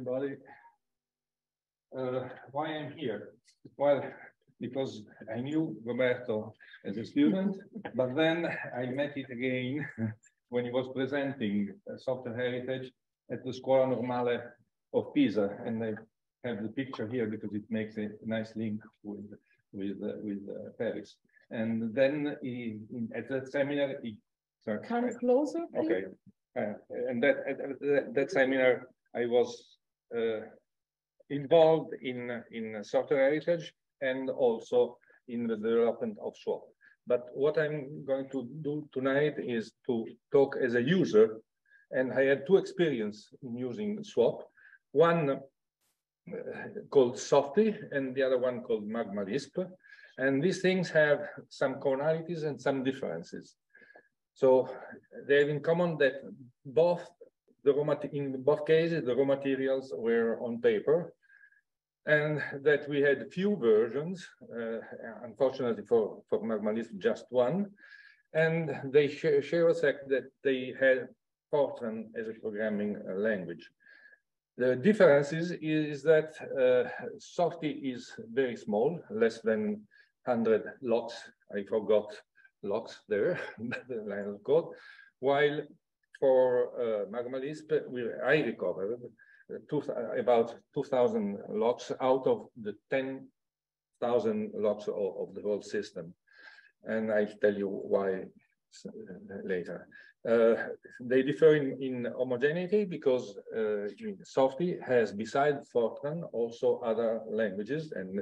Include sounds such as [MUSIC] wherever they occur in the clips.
everybody. Uh, why I'm here? Well, because I knew Roberto as a student, [LAUGHS] but then I met it again [LAUGHS] when he was presenting software heritage at the Scuola Normale of Pisa, and I have the picture here because it makes a nice link with with uh, with uh, Paris. And then he, at that seminar, he sorry, come closer. Please. Okay, uh, and that at that seminar, I was involved in in software heritage and also in the development of SWHAP. But what I'm going to do tonight is to talk as a user, and I had two experience in using SWHAP. One uh, called Softy, and the other one called Magma Lisp. And these things have some commonalities and some differences. So they have in common that both the raw in both cases, the raw materials were on paper and that we had few versions, uh, unfortunately for, for Magma Lisp, just one. And they sh share a fact that they had Fortran as a programming language. The difference is, is that uh, Softy is very small, less than 100 LOCs. I forgot LOCs there, [LAUGHS] the line of code. While for uh, Magma Lisp, we, I recovered uh, two, about 2,000 LOCs out of the 10,000 LOCs of, of, the whole system. And I'll tell you why uh, later. Uh, they differ in, in homogeneity because uh, Softy has, beside Fortran, also other languages, and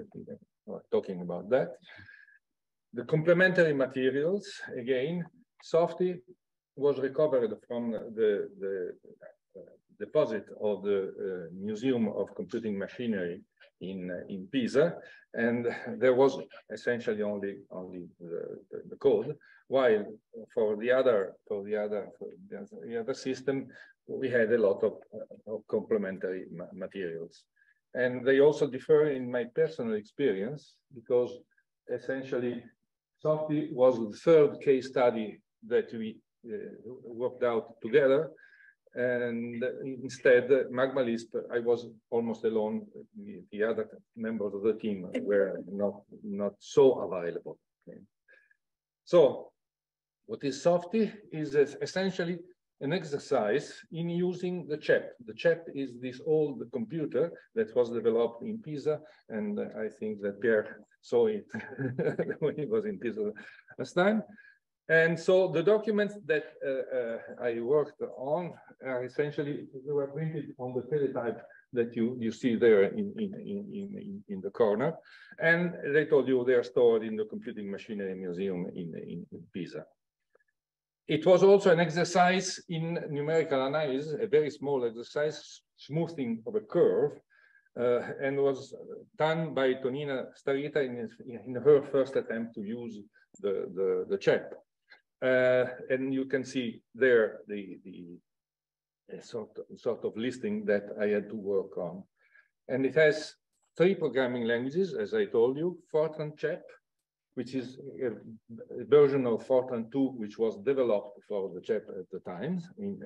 talking about that. The complementary materials, again, Softy was recovered from the, the uh, deposit of the uh, Museum of Computing Machinery in, uh, in Pisa, and there was essentially only, only the, the, the code, while for the other, for the other, for the other system, we had a lot of, of complementary ma materials. And they also differ in my personal experience because essentially Softy was the third case study that we Uh, worked out together. And instead, Magma Lisp, I was almost alone. The, the, other members of the team were not, not so available. Okay. So what is Softy is essentially an exercise in using the CEP. The CEP is this old computer that was developed in Pisa, and I think that Pierre saw it [LAUGHS] when he was in Pisa last time. And so the documents that uh, uh, I worked on are essentially they were printed on the teletype that you, you see there in, in, in, in, in the corner. And they told you they are stored in the Computing Machinery Museum in, in, in Pisa. It was also an exercise in numerical analysis, a very small exercise, smoothing of a curve, uh, and was done by Tonina Starita in, in her first attempt to use the, the, the. Uh, and you can see there the, the sort, of, sort of listing that I had to work on. And it has three programming languages, as I told you, Fortran CEP, which is a, a version of Fortran 2, which was developed for the CEP at the time, in,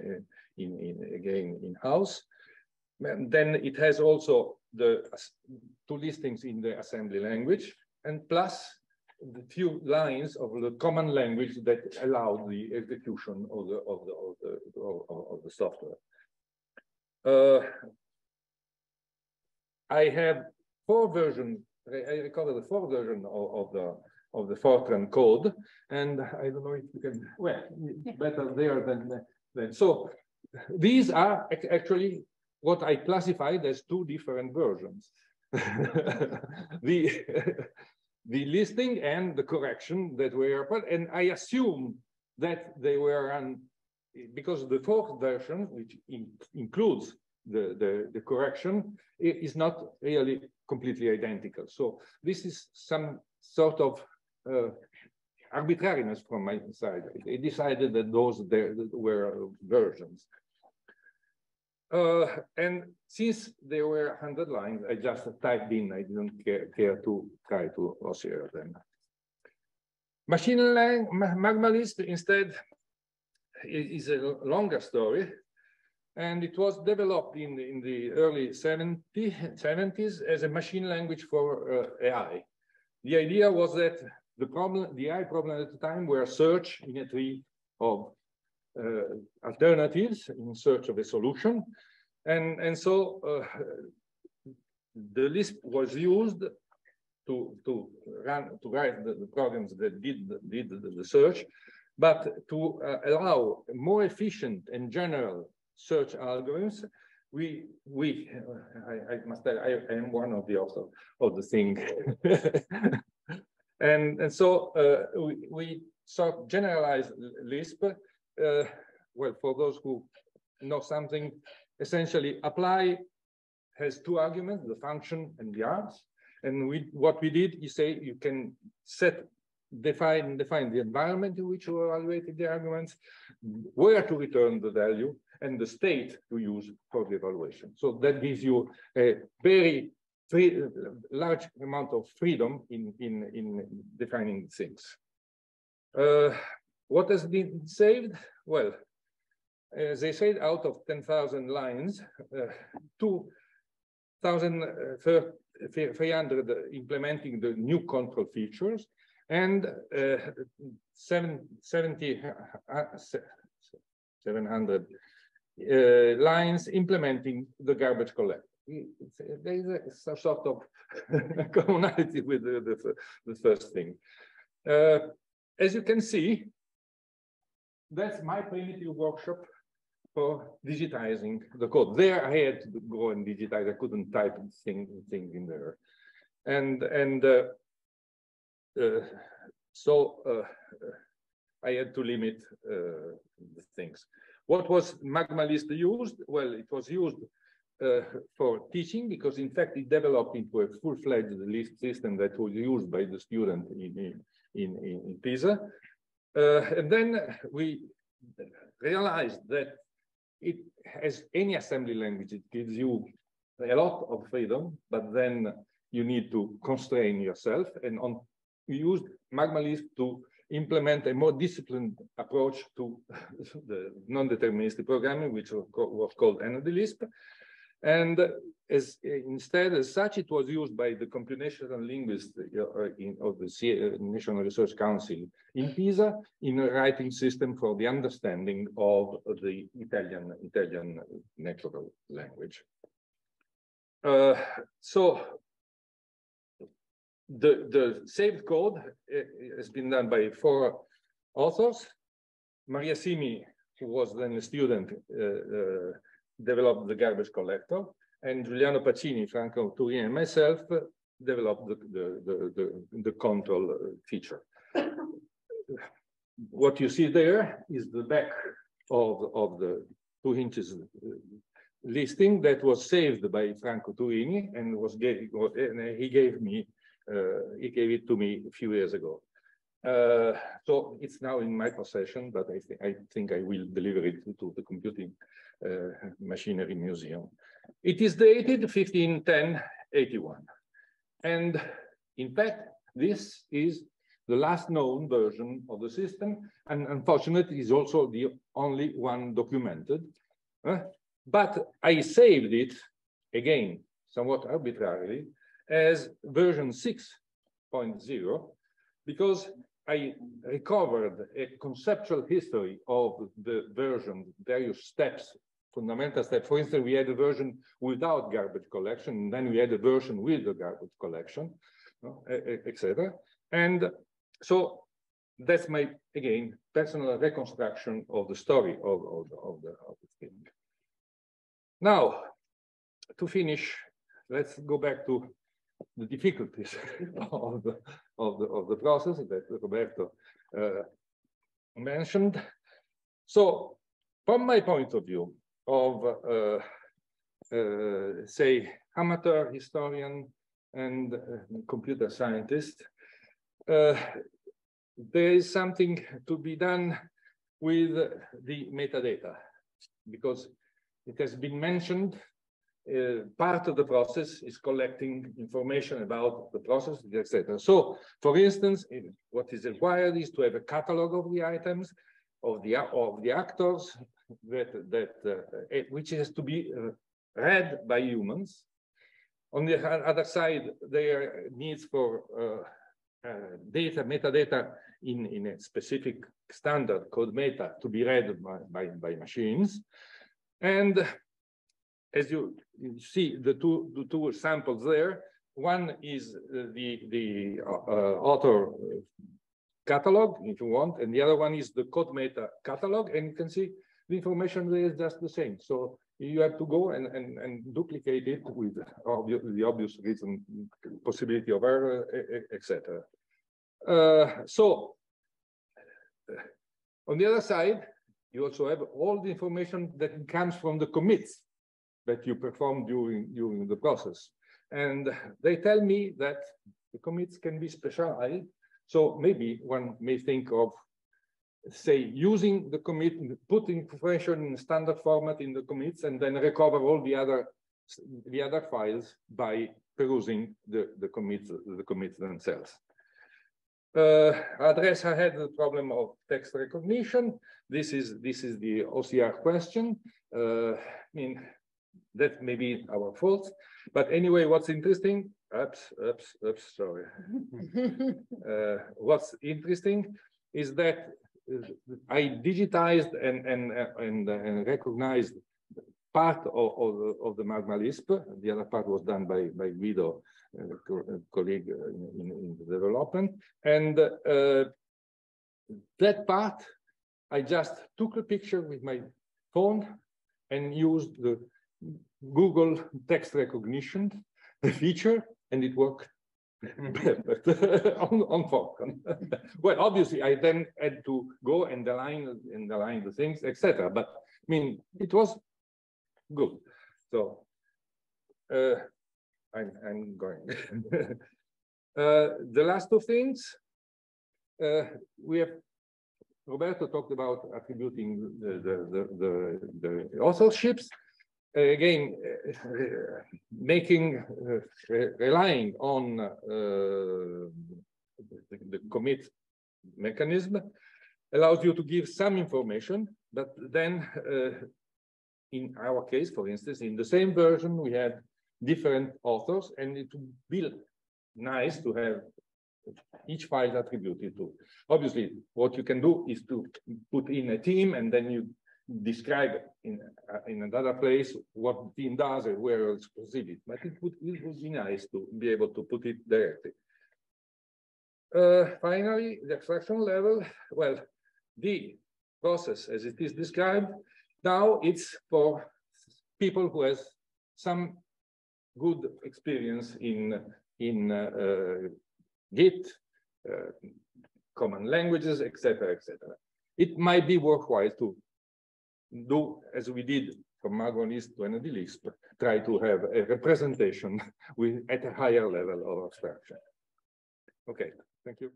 in, in again in-house. Then it has also the two listings in the assembly language, and plus the few lines of the common language that allow the execution of the of the of the, of, of the software. Uh, I have four versions. I recovered the four version of, of the of the Fortran code, and I don't know if you can well better there than than so. These are actually what I classified as two different versions. [LAUGHS] the the listing and the correction that were put, and I assume that they were on, because the fourth version, which in, includes the, the, the correction, is not really completely identical. So this is some sort of uh, arbitrariness from my side. They decided that those there were versions. Uh, and since there were 100 lines, I just typed in, I didn't care, care to try to share them. Machine learning, Magma Lisp instead is a longer story. And it was developed in, in the early 70, 70s as a machine language for uh, AI. The idea was that the problem, the AI problem at the time were search in a tree of alternatives in search of a solution. And, and so uh, the Lisp was used to, to run, to write the, the programs that did, did the, the search, but to uh, allow more efficient and general search algorithms, we, we, I, I must, I, I am one of the authors of the thing. [LAUGHS] and, and so uh, we, we sort of generalized Lisp. Uh, well, for those who know something, essentially apply has two arguments, the function and the args. And we, what we did is say you can set, define, define the environment in which you evaluated the arguments, where to return the value, and the state to use for the evaluation. So that gives you a very free, large amount of freedom in, in, in defining things. Uh, what has been saved? Well, as they said, out of 10,000 lines, uh, 2,300 uh, implementing the new control features and uh, 7, 70, uh, 700 uh, lines implementing the garbage collector. There is a, a sort of [LAUGHS] commonality with the, the, the first thing. Uh, as you can see, that's my primitive workshop for digitizing the code. There I had to go and digitize. I couldn't type things thing in there. And, and uh, uh, so uh, I had to limit uh, the things. What was MagmaLisp used? Well, it was used uh, for teaching because in fact it developed into a full-fledged Lisp system that was used by the student in, in, in, in Pisa. Uh, and then we realized that it, as any assembly language, it gives you a lot of freedom, but then you need to constrain yourself. And on we used MagmaLisp to implement a more disciplined approach to [LAUGHS] the non-deterministic programming, which was called NDLisp. And as instead, as such, it was used by the computational linguists uh, of the uh, National Research Council in Pisa in a writing system for the understanding of the Italian, Italian natural language. Uh, so the, the saved code uh, has been done by four authors. Maria Simi, who was then a student, uh, uh, developed the garbage collector, and Giuliano Pacini, Franco Turini, and myself developed the, the, the, the, the control feature. what you see there is the back of, of the two inches listing that was saved by Franco Turini and was gave, and he gave me uh, he gave it to me a few years ago. Uh, so it's now in my possession, but I, th I think I will deliver it to the Computing uh, Machinery Museum. It is dated 1510-81. And in fact, this is the last known version of the system, and unfortunately is also the only one documented. Uh, but I saved it, again, somewhat arbitrarily, as version 6.0 because I recovered a conceptual history of the version, various steps, fundamental steps. For instance, we had a version without garbage collection, and then we had a version with the garbage collection, etc. And so that's my, again, personal reconstruction of the story of, of, of, the, of the thing. Now, to finish, let's go back to the difficulties [LAUGHS] of the of the of the process that Roberto uh, mentioned. So, from my point of view of uh, uh, say amateur historian and uh, computer scientist, uh, there is something to be done with the metadata because it has been mentioned uh, part of the process is collecting information about the process, etc. So, for instance, what is required is to have a catalog of the items, of the of the actors, that, that, uh, which has to be uh, read by humans. On the other side, there are needs for uh, uh, data, metadata in, in a specific standard called meta to be read by, by, by machines. And as you, see the two, the two samples there, one is uh, the, the uh, author catalog, if you want, and the other one is the CodeMeta catalog, and you can see the information there is just the same. So you have to go and, and, and duplicate it with obvi- the obvious reason, possibility of error, etc. Uh, so on the other side, you also have all the information that comes from the commits that you perform during, during the process. And they tell me that the commits can be specialized. So maybe one may think of, say, using the commit, putting information in standard format in the commits and then recover all the other, the other files by perusing the, the commits, the commits themselves. Uh, address I had the problem of text recognition. This is this is the OCR question. Uh, I mean, that may be our fault, but anyway, what's interesting? Oops, oops, oops. Sorry. [LAUGHS] Uh, what's interesting is that uh, I digitized and and and, and recognized part of, of, the- of the Magma Lisp. The other part was done by by Guido, uh, co- uh, colleague uh, in, in, in the development, and uh, that part I just took a picture with my phone and used the Google text recognition feature, and it worked [LAUGHS] but on, on Falcon. [LAUGHS] well, obviously, I then had to go and align and align the things, etc. But I mean, it was good. So uh, I'm I'm going. [LAUGHS] uh, the last two things uh, we have. Roberto talked about attributing the the the, the, the authorships again, uh, making, uh, re- relying on uh, the, the commit mechanism allows you to give some information, but then uh, in our case, for instance, in the same version, we had different authors and it would be nice to have each file attributed to. Obviously, what you can do is to put in a team and then you describe in uh, in another place what team does and where it's proceeded. But it would it would be nice to be able to put it directly. Uh, finally, the abstraction level. Well, the process as it is described now it's for people who has some good experience in in uh, uh, Git, uh, common languages, etc., etc. It might be worthwhile to do as we did from Magon to Lisp, try to have a representation [LAUGHS] with at a higher level of abstraction. Okay, thank you.